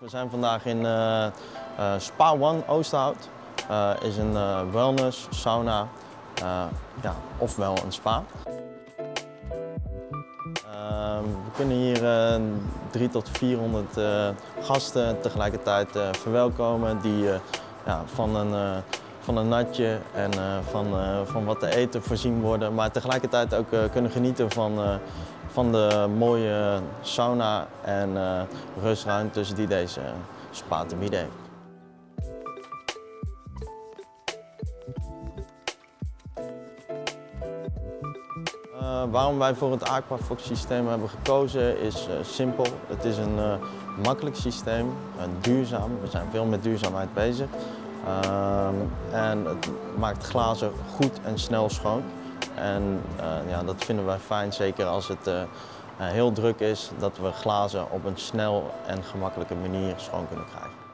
We zijn vandaag in uh, uh, Spa One Oosterhout. Uh, is een wellness sauna, ja, ofwel een spa. Ehm, we kunnen hier 3 tot 400 gasten tegelijkertijd verwelkomen die ja, van een van een natje en van, van wat te eten voorzien worden, maar tegelijkertijd ook kunnen genieten van, van de mooie sauna en rustruimtes die deze spa te bieden waarom wij voor het Aquafox systeem hebben gekozen is simpel. Het is een makkelijk systeem, duurzaam. We zijn veel met duurzaamheid bezig. En het maakt glazen goed en snel schoon. En uh, ja, dat vinden wij fijn, zeker als het uh, heel druk is, dat we glazen op een snel en gemakkelijke manier schoon kunnen krijgen.